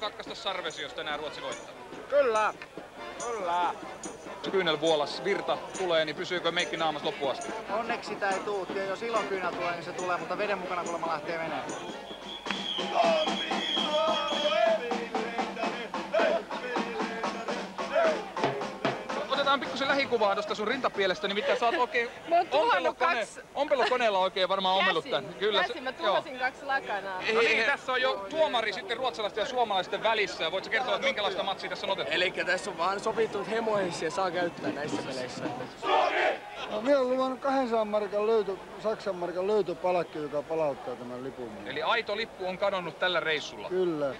Katkaista sarvesi, jos tänään Ruotsi voittaa? Kyllä. Kyllä. Kyynel vuolas, virta tulee, niin pysyykö meikki naamas loppuun asti? Onneksi sitä ei tuu. Ja jos ilon kyynä tulee, niin se tulee, mutta veden mukana kuulemma lähtee menemään. Otetaan pikkusen lähikuvaa tuosta sun rintapielestä, nimittäin sä oot oikein Mä oon tuhannut ompelukone- kaksi- ompelukoneella oikein varmaan ommellut tän. Käsin, käsin mä tuhosin kaksi lakanaa. No niin, tässä on jo tuomari sitten ruotsalaisten ja suomalaisten välissä. Voitko kertoa, että minkälaista matsia tässä on otettu? Eli tässä on vaan sovittu, että hemoisia saa käyttää näissä peleissä. No, minä olen luvannut 200 markan löytö, Saksan markan löytöpalkki, joka palauttaa tämän lipun. Eli aito lippu on kadonnut tällä reissulla. Kyllä.